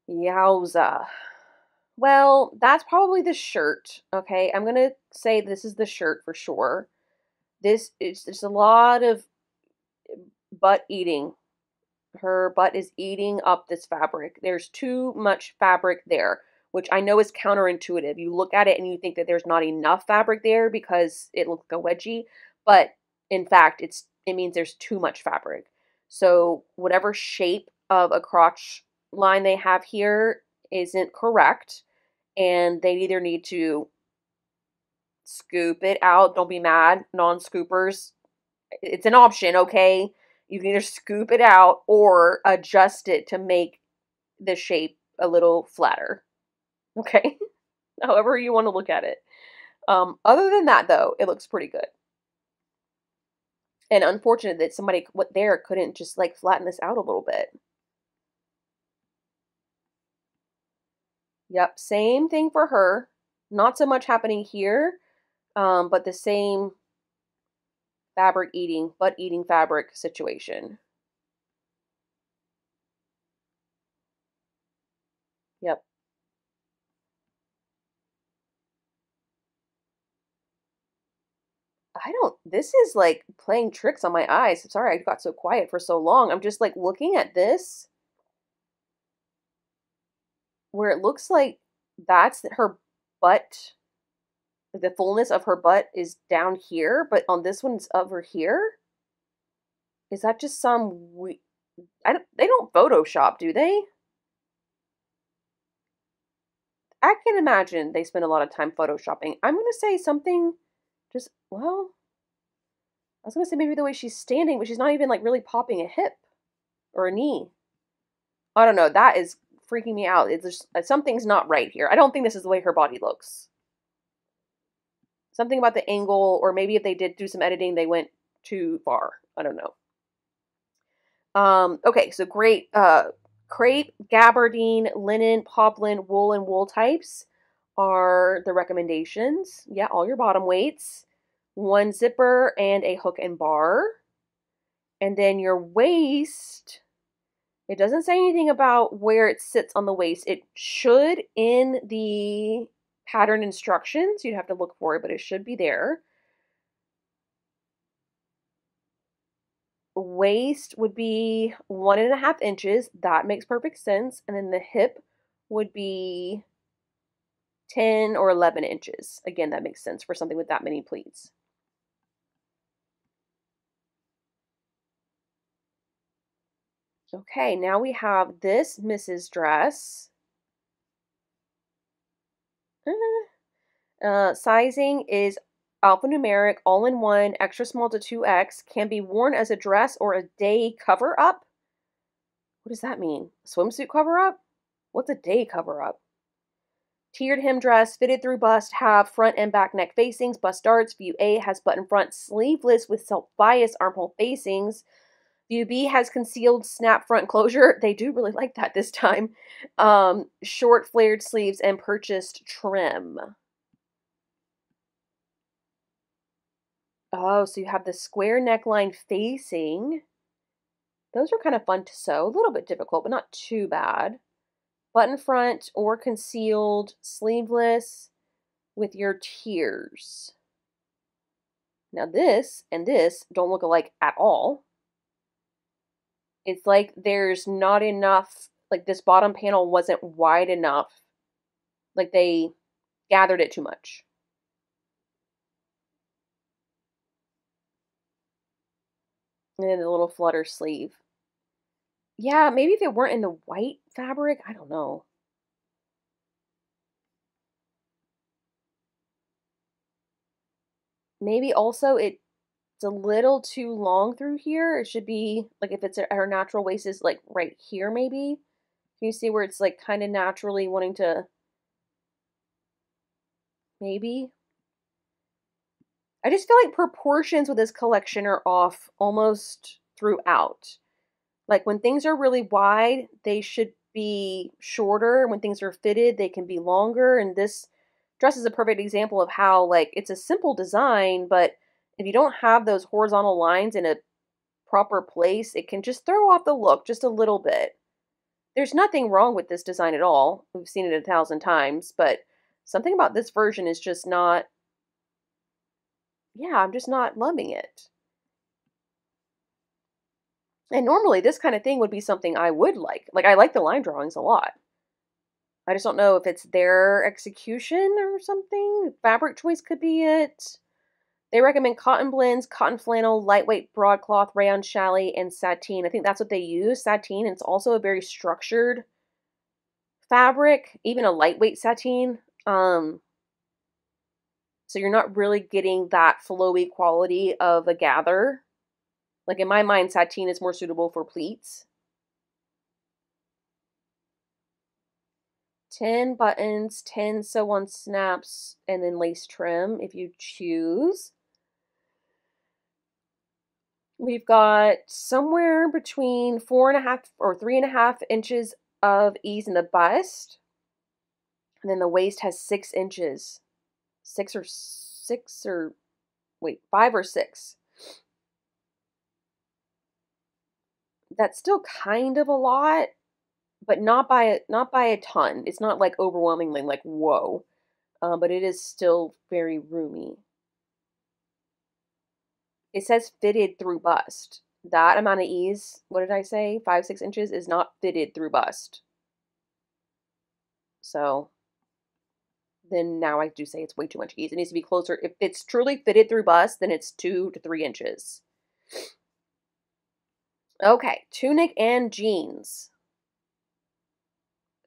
Yowza. Well, that's probably the shirt. Okay, I'm gonna say this is the shirt for sure. This is there's a lot of eh, butt eating. Her butt is eating up this fabric. There's too much fabric there, which I know is counterintuitive. You look at it and you think that there's not enough fabric there because it looks like a wedgie, but in fact, it's it means there's too much fabric. So whatever shape of a crotch line they have here isn't correct and they either need to scoop it out. Don't be mad, non-scoopers. It's an option, okay? You can either scoop it out or adjust it to make the shape a little flatter. [LAUGHS] Okay? However you want to look at it. Um, other than that, though, it looks pretty good. And unfortunate that somebody there couldn't just like flatten this out a little bit. Yep, same thing for her. Not so much happening here, um, but the same fabric eating, butt eating fabric situation. Yep. I don't, this is like playing tricks on my eyes. Sorry I got so quiet for so long. I'm just like looking at this where it looks like that's her butt the fullness of her butt is down here, but on this one it's over here. Is that just some we I don't, they don't Photoshop, do they? I can imagine they spend a lot of time photoshopping. I'm going to say something just well I was going to say maybe the way she's standing, but she's not even like really popping a hip or a knee. I don't know. That is freaking me out. It's just uh, something's not right here. I don't think this is the way her body looks. Something about the angle, or maybe if they did do some editing, they went too far. I don't know. Um, okay, so great. Uh, crepe, gabardine, linen, poplin, wool, and wool types are the recommendations. Yeah, all your bottom weights. One zipper and a hook and bar. And then your waist it doesn't say anything about where it sits on the waist. It should in the pattern instructions. You'd have to look for it, but it should be there. waist would be one and a half inches. That makes perfect sense. And then the hip would be 10 or 11 inches. Again, that makes sense for something with that many pleats. Okay, now we have this Misses dress. Uh, sizing is alphanumeric, all in one, extra small to 2X, can be worn as a dress or a day cover up. What does that mean? A Swimsuit cover up? What's a day cover up? Tiered hem dress, fitted through bust, have front and back neck facings, bust darts. View A has button front, sleeveless with self bias armhole facings. View B has concealed snap front closure. They do really like that this time. Um, short flared sleeves and purchased trim. Oh, so you have the square neckline facing. Those are kind of fun to sew. A little bit difficult, but not too bad. Button front or concealed, sleeveless with your tiers. Now this and this don't look alike at all. It's like there's not enough, like this bottom panel wasn't wide enough. Like they gathered it too much. And then the little flutter sleeve. Yeah, maybe if it weren't in the white fabric, I don't know. Maybe also it's a little too long through here. It should be, like if it's our natural waist is like right here maybe. Can you see where it's like kind of naturally wanting to, maybe? I just feel like proportions with this collection are off almost throughout. Like when things are really wide, they should be shorter. When things are fitted, they can be longer. And this dress is a perfect example of how like it's a simple design, but if you don't have those horizontal lines in a proper place, it can just throw off the look just a little bit. There's nothing wrong with this design at all. We've seen it a thousand times, but something about this version is just not yeah, I'm just not loving it. And normally this kind of thing would be something I would like. Like I like the line drawings a lot. I just don't know if it's their execution or something. Fabric choice could be it. They recommend cotton blends, cotton flannel, lightweight broadcloth, rayon challis, and sateen. I think that's what they use, sateen. It's also a very structured fabric, even a lightweight sateen. Um, so you're not really getting that flowy quality of a gather. Like in my mind, sateen is more suitable for pleats. 10 buttons, 10 sew on snaps, and then lace trim if you choose. We've got somewhere between four and a half or three and a half inches of ease in the bust. And then the waist has six inches six or six or wait, five or six. That's still kind of a lot, but not by not by a ton. It's not like overwhelmingly like whoa, uh, but it is still very roomy. It says fitted through bust. That amount of ease, what did I say? Five, six inches is not fitted through bust. So then now I do say it's way too much ease. It needs to be closer. If it's truly fitted through bust, then it's two to three inches. Okay, tunic and jeans.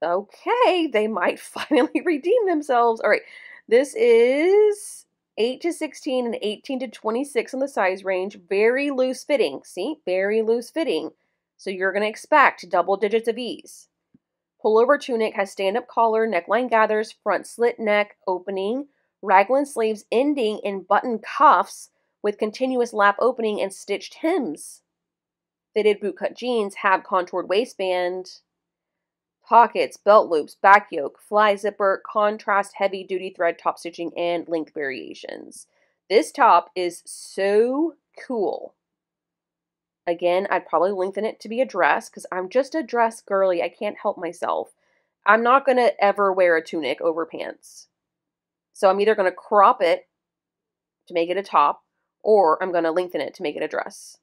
Okay, they might [LAUGHS] finally redeem themselves. All right, this is 8 to 16 and 18 to 26 on the size range. Very loose fitting. See, very loose fitting. So you're going to expect double digits of ease. Pullover tunic has stand-up collar, neckline gathers, front slit neck opening, raglan sleeves ending in button cuffs with continuous lap opening and stitched hems. Fitted bootcut jeans have contoured waistband, pockets, belt loops, back yoke, fly zipper, contrast heavy duty thread top stitching, and length variations. This top is so cool. Again, I'd probably lengthen it to be a dress because I'm just a dress girly. I can't help myself. I'm not going to ever wear a tunic over pants. So I'm either going to crop it to make it a top or I'm going to lengthen it to make it a dress.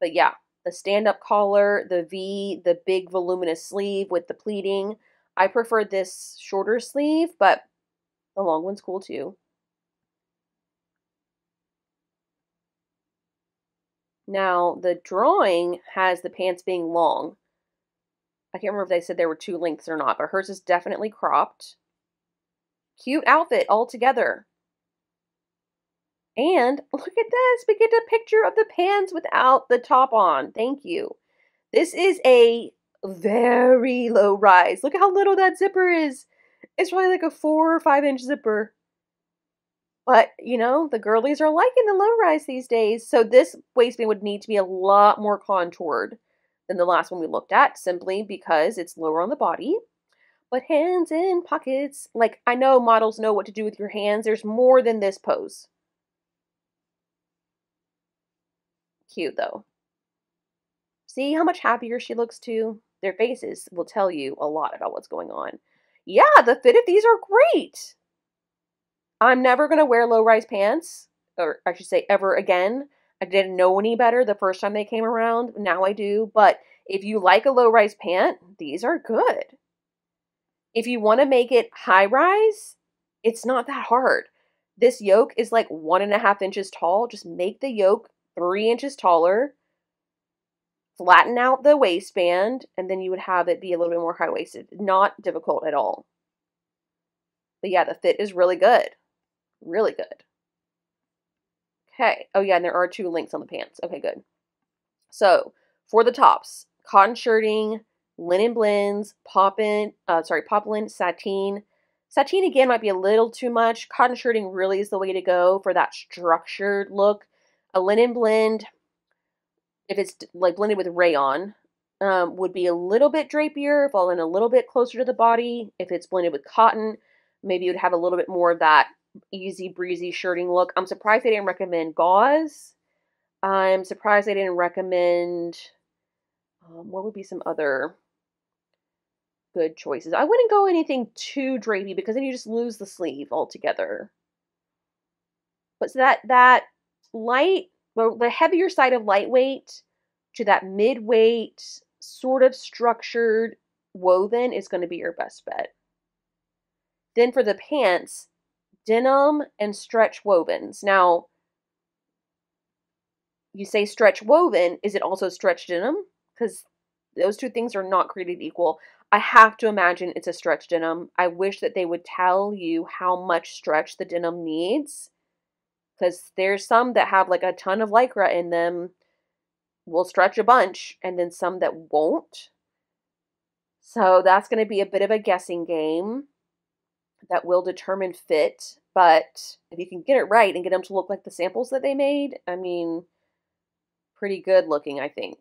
But yeah, the stand-up collar, the V, the big voluminous sleeve with the pleating. I prefer this shorter sleeve, but the long one's cool too. Now, the drawing has the pants being long. I can't remember if they said there were two lengths or not, but hers is definitely cropped. Cute outfit altogether. And look at this. We get a picture of the pants without the top on. Thank you. This is a very low rise. Look at how little that zipper is. It's probably like a four or five inch zipper. But, you know, the girlies are liking the low rise these days. So this waistband would need to be a lot more contoured than the last one we looked at, simply because it's lower on the body. But hands in pockets. Like, I know models know what to do with your hands. There's more than this pose. Cute, though. See how much happier she looks, too? Their faces will tell you a lot about what's going on. Yeah, the fit of these are great. I'm never going to wear low rise pants, or I should say, ever again. I didn't know any better the first time they came around. Now I do. But if you like a low rise pant, these are good. If you want to make it high rise, it's not that hard. This yoke is like one and a half inches tall. Just make the yoke three inches taller, flatten out the waistband, and then you would have it be a little bit more high waisted. Not difficult at all. But yeah, the fit is really good. Really good. Okay. Oh, yeah, and there are two links on the pants. Okay, good. So, for the tops, cotton shirting, linen blends, poppin, uh, sorry, poplin, sateen. Sateen, again, might be a little too much. Cotton shirting really is the way to go for that structured look. A linen blend, if it's like blended with rayon, um, would be a little bit drapier, falling a little bit closer to the body. If it's blended with cotton, maybe you would have a little bit more of that easy breezy shirting look. I'm surprised they didn't recommend gauze. I'm surprised they didn't recommend um, what would be some other good choices. I wouldn't go anything too drapey because then you just lose the sleeve altogether. But so that that light, the heavier side of lightweight to that mid-weight, sort of structured woven is going to be your best bet. Then for the pants, denim and stretch wovens. Now, you say stretch woven, is it also stretch denim? Because those two things are not created equal. I have to imagine it's a stretch denim. I wish that they would tell you how much stretch the denim needs. Because there's some that have like a ton of lycra in them, will stretch a bunch, and then some that won't. So that's going to be a bit of a guessing game that will determine fit. But if you can get it right and get them to look like the samples that they made, I mean, pretty good looking, I think.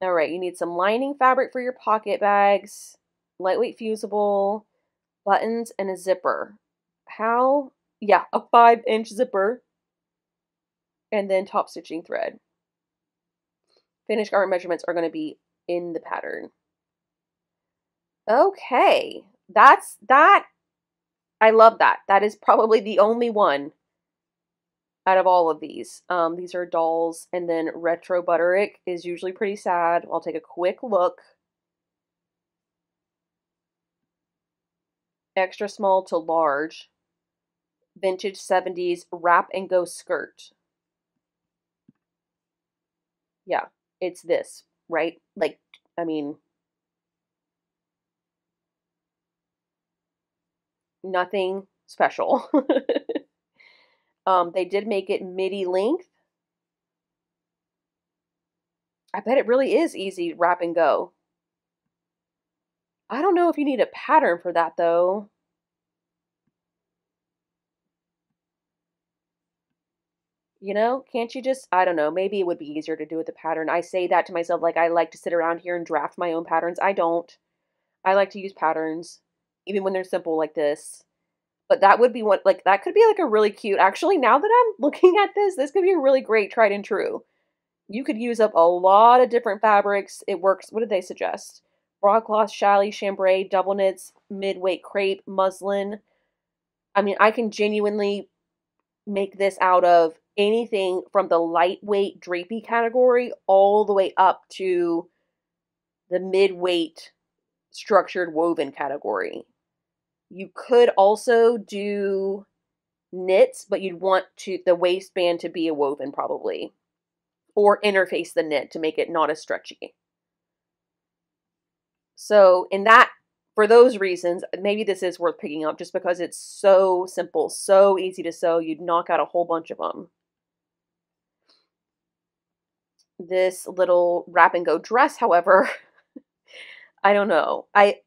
All right, you need some lining fabric for your pocket bags, lightweight fusible, buttons, and a zipper. How? Yeah, a five inch zipper. And then top stitching thread. Finished garment measurements are going to be in the pattern. Okay, that's that. I love that. That is probably the only one out of all of these. Um, these are dolls, and then Retro Butterick is usually pretty sad. I'll take a quick look. Extra small to large. Vintage 70s wrap and go skirt. Yeah, it's this, right? Like, I mean, nothing special. [LAUGHS] um, they did make it midi length. I bet it really is easy wrap and go. I don't know if you need a pattern for that though. You know, can't you just, I don't know, maybe it would be easier to do with a pattern. I say that to myself like I like to sit around here and draft my own patterns. I don't. I like to use patterns even when they're simple like this. But that would be one, like that could be like a really cute. Actually, now that I'm [LAUGHS] looking at this, this could be a really great tried and true. You could use up a lot of different fabrics. It works. What did they suggest? Broadcloth, challis, chambray, double knits, mid-weight crepe, muslin. I mean, I can genuinely make this out of anything from the lightweight drapey category all the way up to the mid-weight structured woven category. You could also do knits, but you'd want to the waistband to be a woven probably or interface the knit to make it not as stretchy. So in that for those reasons, maybe this is worth picking up just because it's so simple, so easy to sew. You'd knock out a whole bunch of them. This little wrap and go dress, however, [LAUGHS] I don't know. I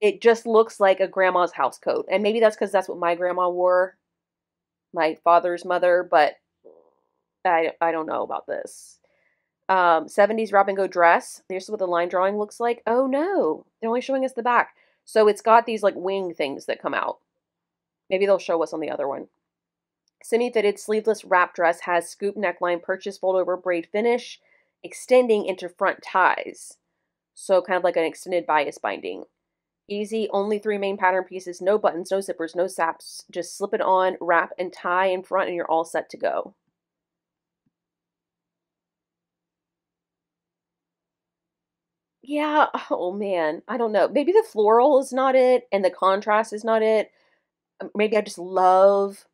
it just looks like a grandma's house coat. And maybe that's because that's what my grandma wore, my father's mother, but I, I don't know about this. Um, 70s wrap and go dress. Here's what the line drawing looks like. Oh no, they're only showing us the back. So it's got these like wing things that come out. Maybe they'll show us on the other one. Semi-fitted sleeveless wrap dress has scoop neckline, purchase fold over braid finish, extending into front ties. So kind of like an extended bias binding. Easy, only three main pattern pieces, no buttons, no zippers, no saps. Just slip it on, wrap, and tie in front, and you're all set to go. Yeah, [LAUGHS] oh man, I don't know. Maybe the floral is not it, and the contrast is not it. Um, maybe I just love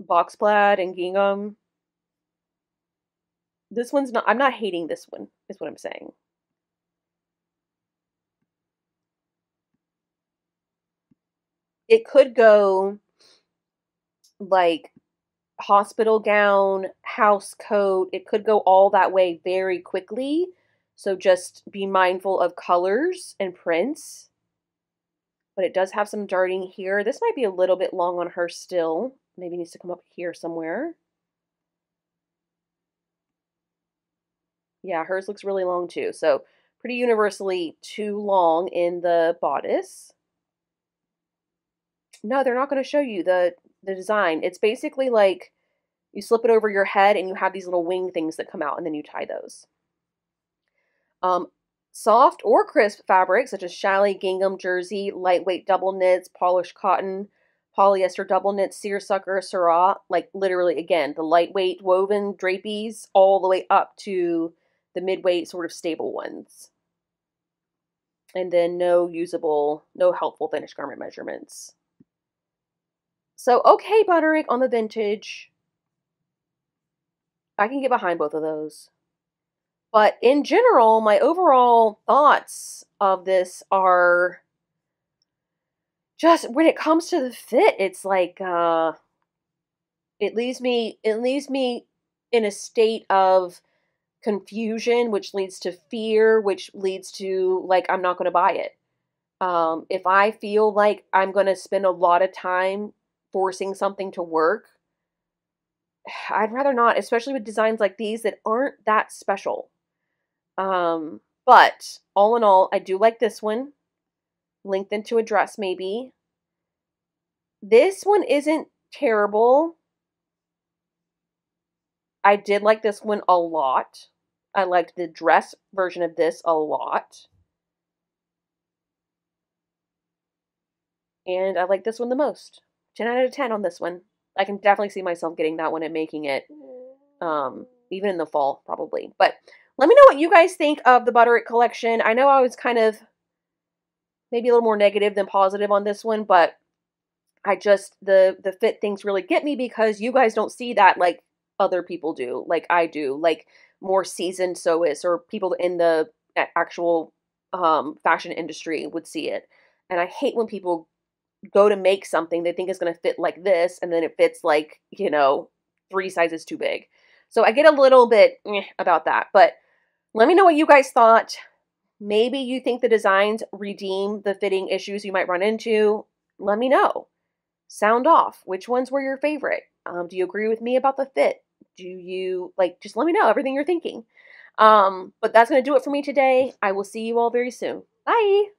box plaid and gingham. This one's not, I'm not hating this one, is what I'm saying. it could go like hospital gown, house coat. It could go all that way very quickly. So just be mindful of colors and prints. But it does have some darting here. This might be a little bit long on her still. Maybe needs to come up here somewhere. Yeah, hers looks really long too. So pretty universally too long in the bodice. No, they're not going to show you the the design. It's basically like you slip it over your head and you have these little wing things that come out and then you tie those. Um, soft or crisp fabrics such as challis, gingham, jersey, lightweight double knits, polished cotton, polyester double knits, seersucker, surah, like literally again, the lightweight woven drapees all the way up to the midweight sort of stable ones. And then no usable, no helpful finished garment measurements. So, okay, Butterick on the vintage. I can get behind both of those. But in general, my overall thoughts of this are just when it comes to the fit, it's like uh it leaves me it leaves me in a state of confusion, which leads to fear, which leads to like I'm not going to buy it. Um, if I feel like I'm going to spend a lot of time forcing something to work. [SIGHS] I'd rather not, especially with designs like these that aren't that special. Um, but all in all, I do like this one. Linked into a dress, maybe. This one isn't terrible. I did like this one a lot. I liked the dress version of this a lot. And I like this one the most. 10 out of 10 on this one. I can definitely see myself getting that one and making it um, even in the fall, probably. But let me know what you guys think of the Butterick collection. I know I was kind of maybe a little more negative than positive on this one, but I just, the, the fit things really get me because you guys don't see that like other people do, like I do, like more seasoned sewists or people in the actual um, fashion industry would see it. And I hate when people go to make something they think is going to fit like this and then it fits like you know three sizes too big so i get a little bit eh, about that but let me know what you guys thought. Maybe you think the designs redeem the fitting issues you might run into. Let me know. Sound off. Which ones were your favorite? Um, do you agree with me about the fit? Do you like just let me know everything you're thinking. Um, but that's going to do it for me today. I will see you all very soon. Bye